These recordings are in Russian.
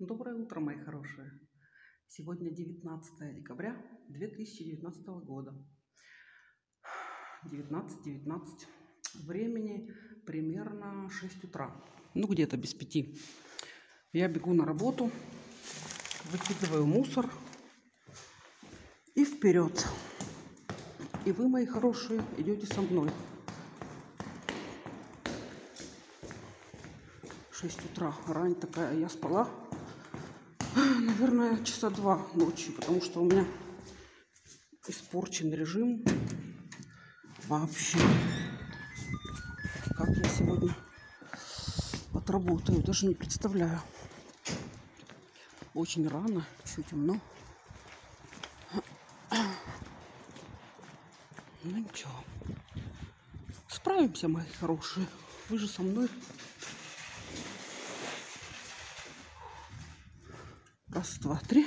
Доброе утро, мои хорошие. Сегодня 19 декабря 2019 года. 19.19. Времени примерно 6 утра. Ну, где-то без пяти. Я бегу на работу, выкидываю мусор и вперед. И вы, мои хорошие, идете со мной. 6 утра. Рань такая, я спала. Наверное, часа два ночи, потому что у меня испорчен режим. Вообще. Как я сегодня отработаю, даже не представляю. Очень рано, еще темно. Ну ничего. Справимся, мои хорошие. Вы же со мной. Раз, два, три.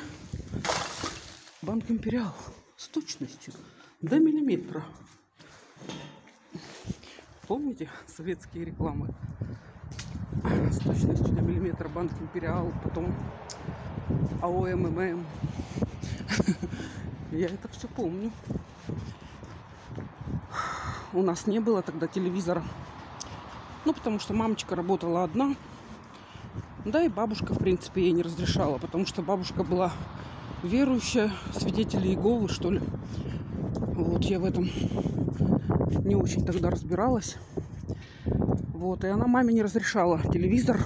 Банк Империал с точностью до миллиметра. Помните советские рекламы? С точностью до миллиметра Банк Империал, потом АОММ. Я это все помню. У нас не было тогда телевизора. Ну, потому что мамочка работала одна. Да и бабушка, в принципе, ей не разрешала, потому что бабушка была верующая, свидетели Иеговы, что ли. Вот, я в этом не очень тогда разбиралась. Вот, и она маме не разрешала телевизор.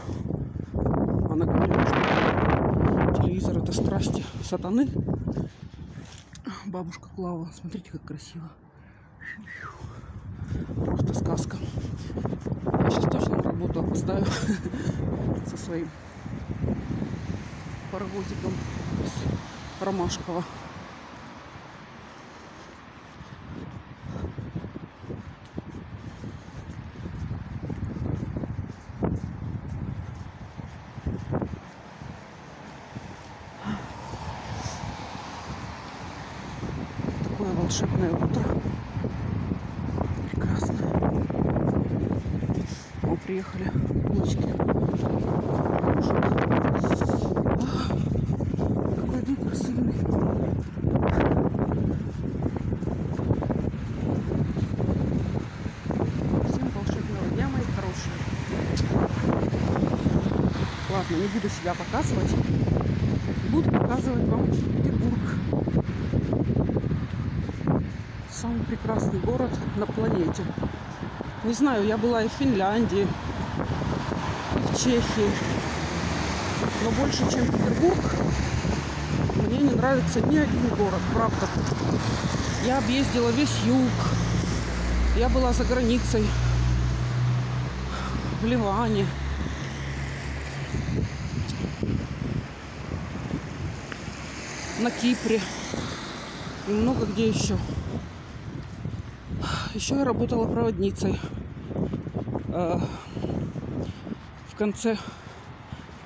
Она говорила, что телевизор это страсти сатаны. Бабушка Клава, смотрите, как красиво. Просто сказка. Я сейчас точно работу опоздаю со своим паровозиком с Ромашкова. Такое волшебное утро. Приехали. Булочки. Какой ветер сильный. Всем волшебного дня, мои хорошие. Ладно, не буду себя показывать. Буду показывать вам Петербург. Самый прекрасный город на планете. Не знаю, я была и в Финляндии, в Чехии. Но больше, чем Петербург, мне не нравится ни один город, правда. Я объездила весь юг. Я была за границей, в Ливане. На Кипре. И много где еще. Еще я работала проводницей э, в конце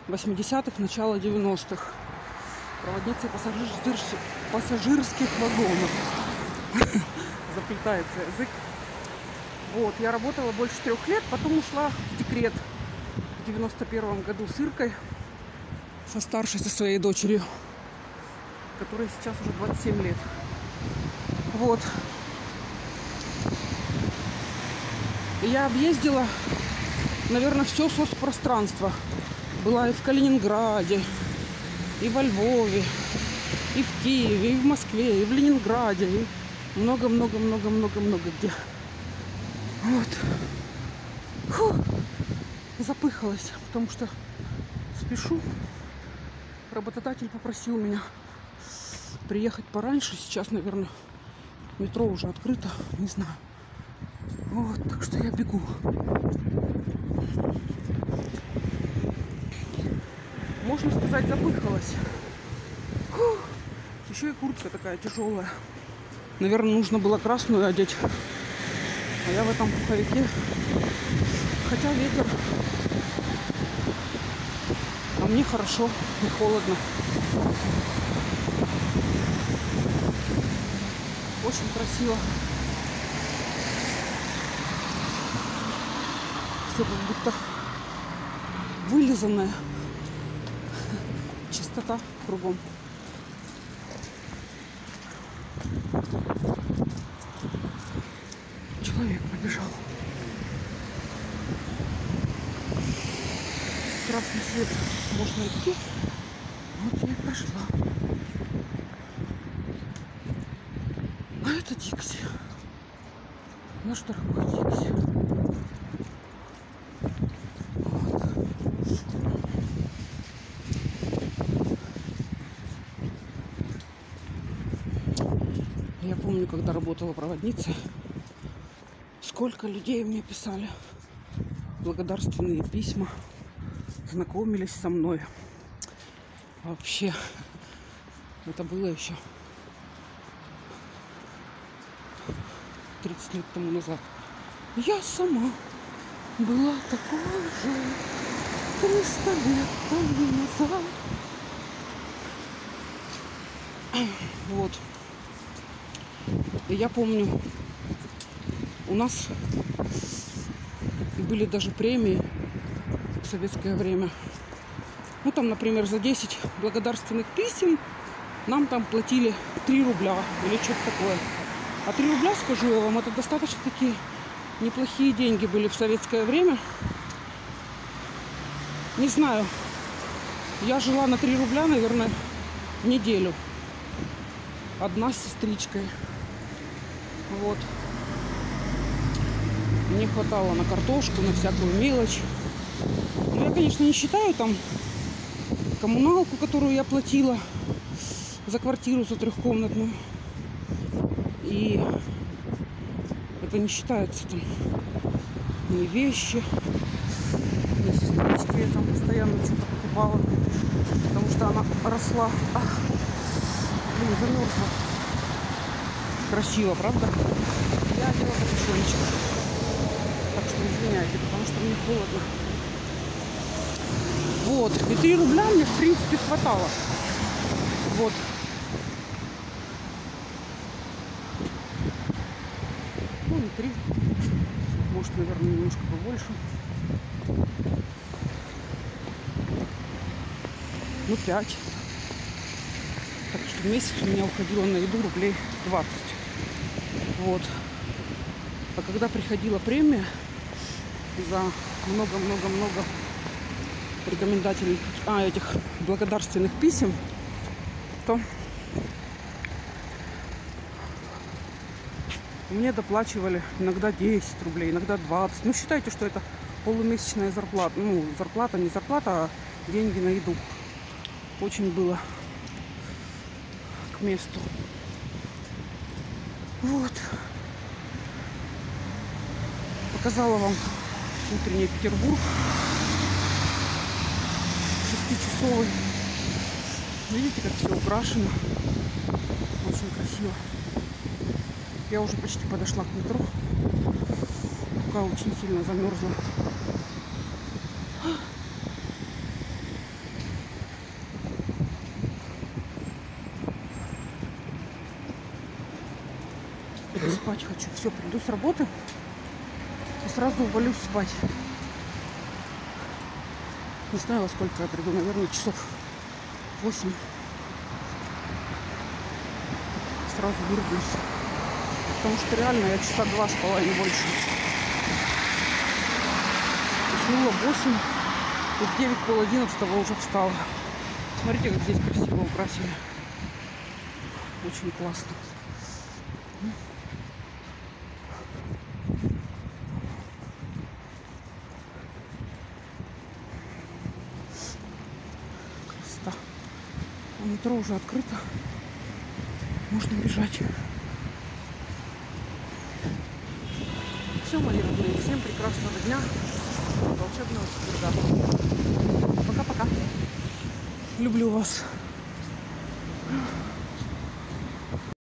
80-х, начало 90-х. Проводницей пассажирских, пассажирских вагонов. Заплетается язык. Вот, я работала больше трех лет, потом ушла в декрет в 91 году с Иркой, со старшей, со своей дочерью, которой сейчас уже 27 лет. Вот. Я объездила, наверное, все соцпространство. Была и в Калининграде, и во Львове, и в Киеве, и в Москве, и в Ленинграде, и много-много-много-много-много где. Вот. Фу. Запыхалась, потому что спешу. Работодатель попросил меня приехать пораньше. Сейчас, наверное, метро уже открыто. Не знаю. Вот, так что я бегу. Можно сказать, запыхалась. Фух. Еще и куртка такая тяжелая. Наверное, нужно было красную одеть. А я в этом пуховике. Хотя ветер. А мне хорошо, не холодно. Очень красиво. Все как будто вылизанное. чистота кругом. Человек побежал. Красный свет можно идти. Вот я прошла. А это Дикси. Наш дорогой Дикси. Когда работала проводницей, сколько людей мне писали благодарственные письма, знакомились со мной. Вообще, это было еще 30 лет тому назад. Я сама была такой же 300 лет тому назад. Вот. Я помню, у нас были даже премии в советское время. Ну, там, например, за 10 благодарственных писем нам там платили 3 рубля или что-то такое. А 3 рубля, скажу я вам, это достаточно такие неплохие деньги были в советское время. Не знаю, я жила на 3 рубля, наверное, неделю. Одна с сестричкой. Вот. Мне хватало на картошку, на всякую мелочь. Ну, я, конечно, не считаю там коммуналку, которую я платила за квартиру, за трехкомнатную. И это не считается там ни вещи, ни сестрички. Я там постоянно что-то покупала, потому что она росла. Ах, блин, замерзла. Красиво, правда? Я одела капюшончик. Так что извиняйте, потому что мне холодно. Вот. И 3 рубля мне, в принципе, хватало. Вот. Ну, не 3. Может, наверное, немножко побольше. Ну, 5. Так что в месяц у меня уходило на еду рублей 20. Вот. А когда приходила премия за много-много-много рекомендательных, а, этих благодарственных писем, то мне доплачивали иногда 10 рублей, иногда 20. Ну, считайте, что это полумесячная зарплата. Ну, зарплата, не зарплата, а деньги на еду. Очень было к месту. Вот. Показала вам утренний Петербург. Шестичасовый. Видите, как все украшено. Очень красиво. Я уже почти подошла к метро. Рука очень сильно замерзла. Все, приду с работы и сразу увалюсь спать. Не знаю, во сколько я приду. Наверное, часов 8. Сразу вырублюсь. Потому что реально я часа два спала, не больше. Уснула в 8. И в 9 пол 11 уже встала. Смотрите, как здесь красиво украсили. Очень классно. Красота. А метро уже открыто. Можно бежать. Все, мои родные. Всем прекрасного дня. Волшебного четверга. Пока-пока. Люблю вас.